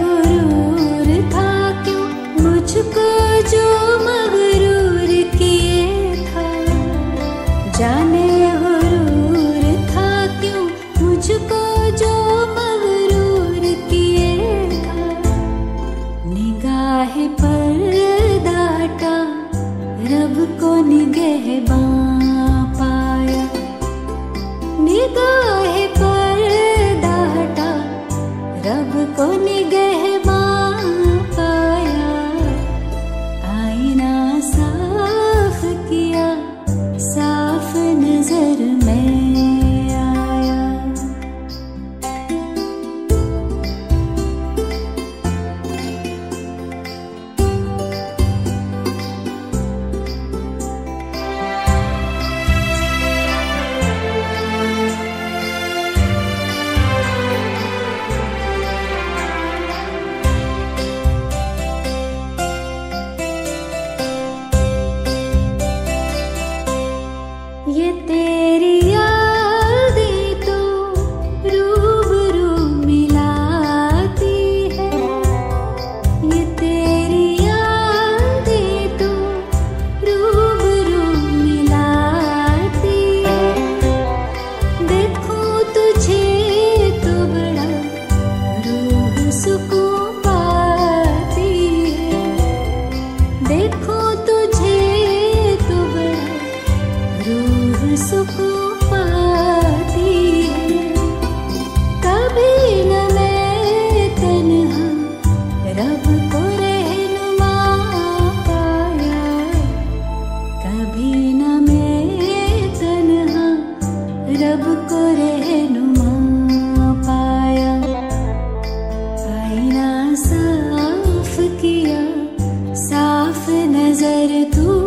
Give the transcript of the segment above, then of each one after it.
गुरूर था क्यों? मुझको नज़र तू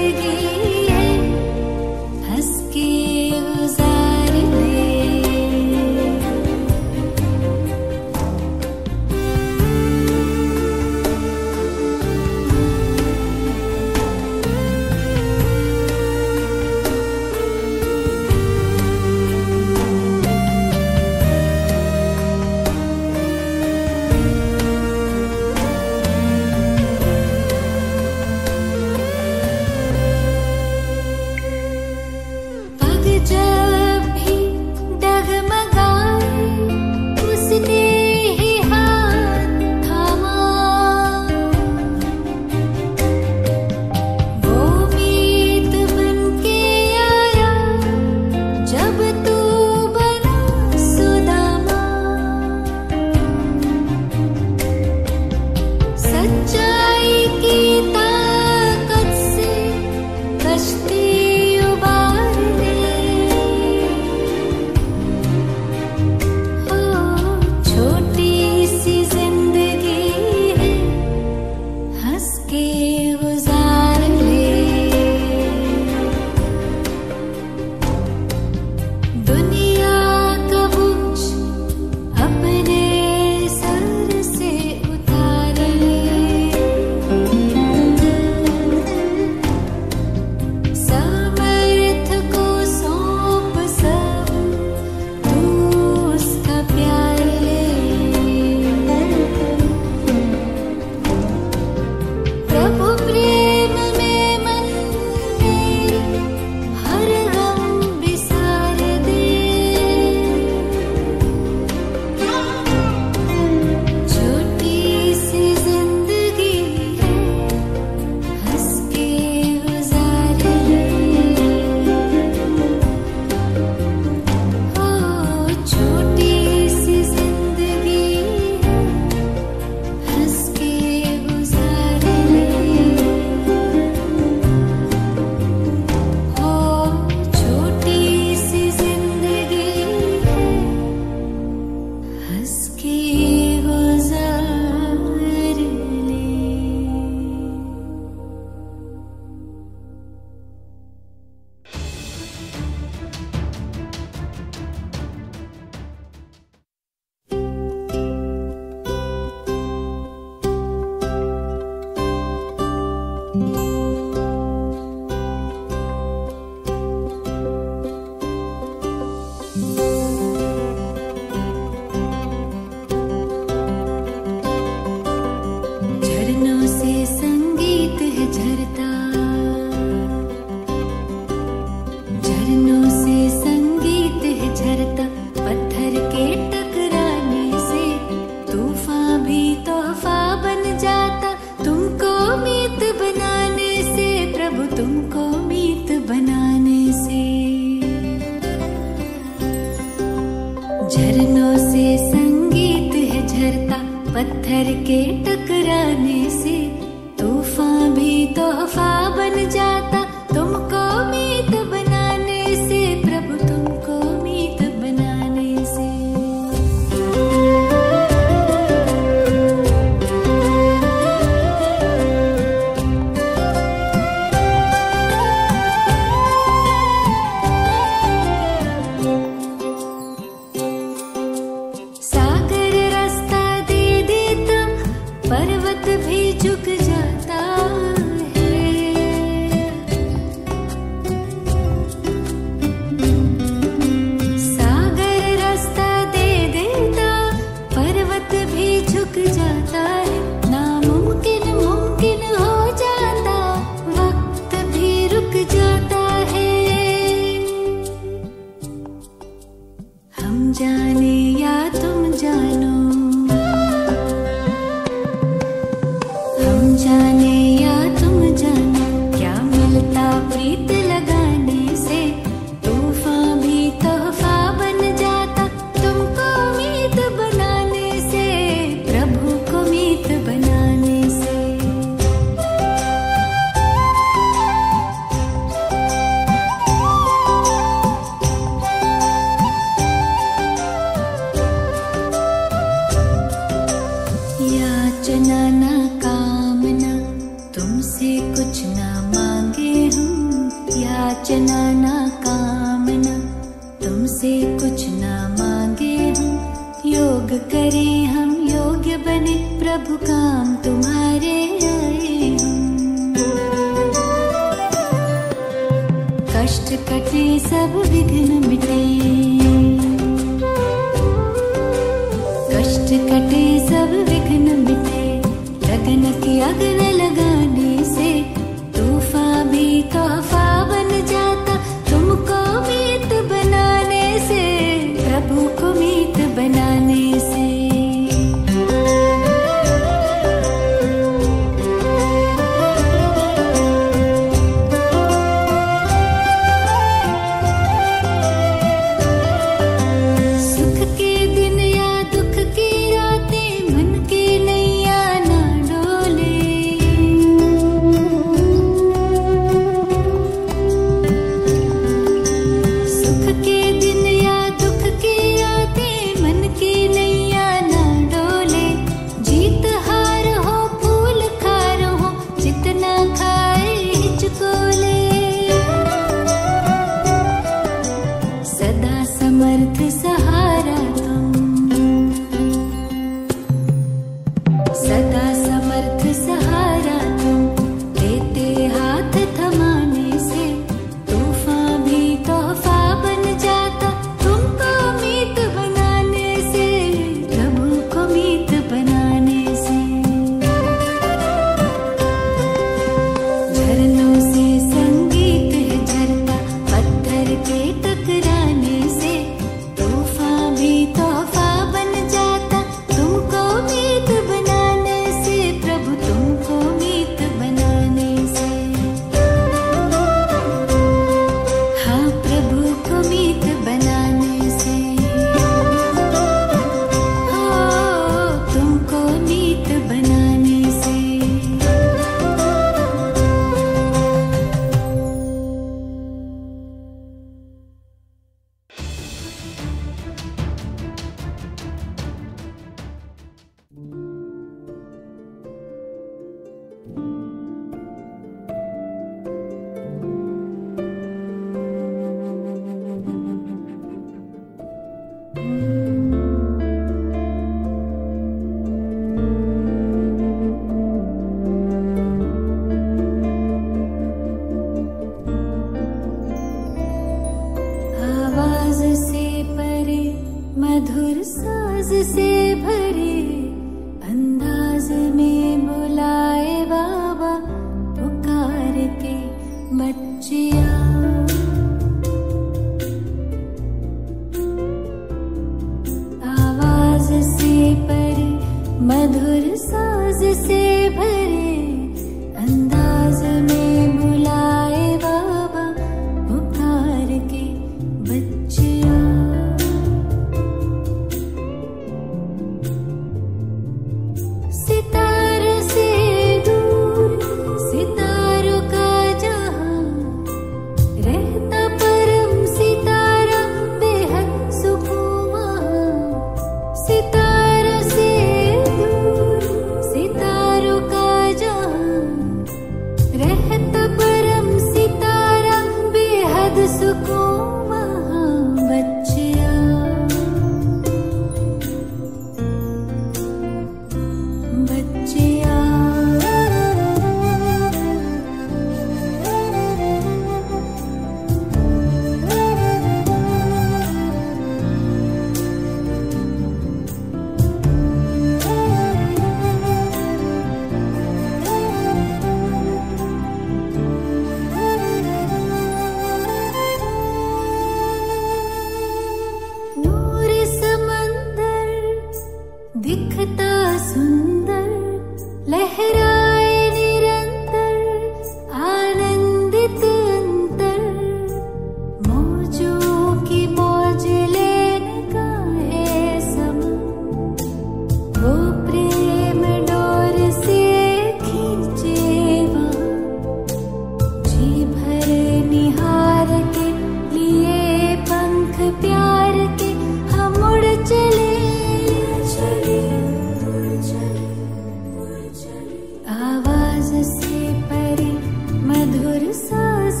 olhos sós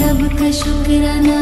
रब का शुक्राना।